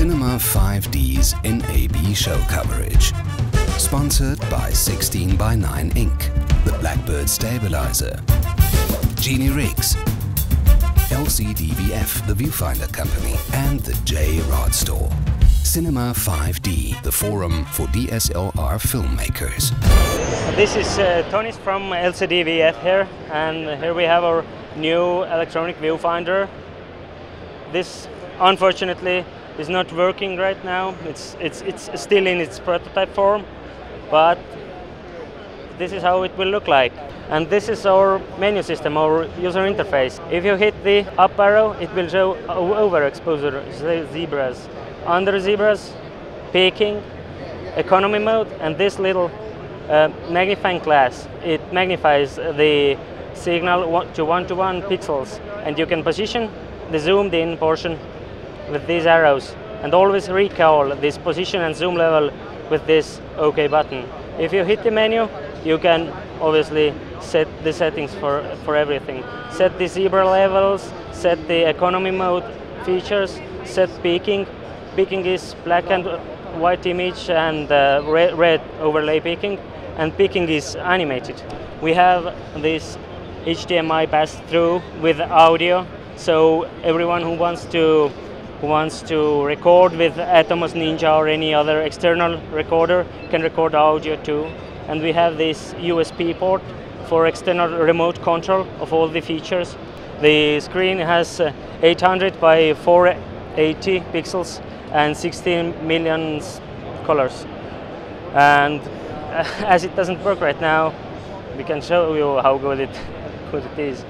Cinema 5D's NAB show coverage. Sponsored by 16 by 9 Inc., the Blackbird Stabilizer, Genie Riggs, LCDVF, the viewfinder company, and the J Rod Store. Cinema 5D, the forum for DSLR filmmakers. This is uh, Tonis from LCDVF here, and here we have our new electronic viewfinder. This, unfortunately, is not working right now. It's, it's, it's still in its prototype form, but this is how it will look like. And this is our menu system, our user interface. If you hit the up arrow, it will show overexposure zebras. Under zebras, peaking, economy mode, and this little uh, magnifying glass. It magnifies the signal to one-to-one -one pixels, and you can position the zoomed in portion with these arrows and always recall this position and zoom level with this OK button. If you hit the menu, you can obviously set the settings for, for everything. Set the zebra levels, set the economy mode features, set peaking. Peaking is black and white image and uh, red, red overlay peaking, and peaking is animated. We have this HDMI pass-through with audio, so everyone who wants to who wants to record with Atomos Ninja or any other external recorder can record audio too. And we have this USB port for external remote control of all the features. The screen has uh, 800 by 480 pixels and 16 million colors. And as it doesn't work right now, we can show you how good it, good it is.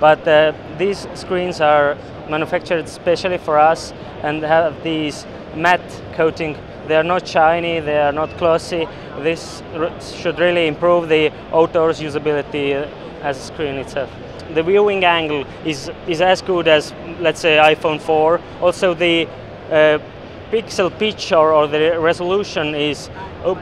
But uh, these screens are manufactured especially for us and have these matte coating. They are not shiny, they are not glossy. This should really improve the outdoors usability uh, as a screen itself. The viewing angle is, is as good as, let's say, iPhone 4. Also the uh, pixel pitch or, or, the resolution is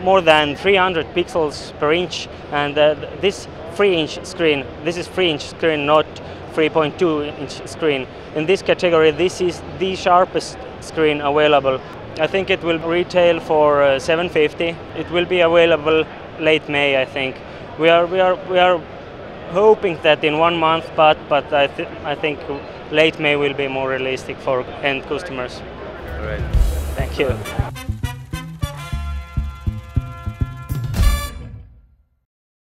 more than 300 pixels per inch and uh, this 3 inch screen, this is 3 inch screen, not 3.2 inch screen. In this category, this is the sharpest screen available. I think it will retail for uh, 750. It will be available late May, I think. We are we are we are hoping that in one month, but but I th I think late May will be more realistic for end customers. All right. Thank you.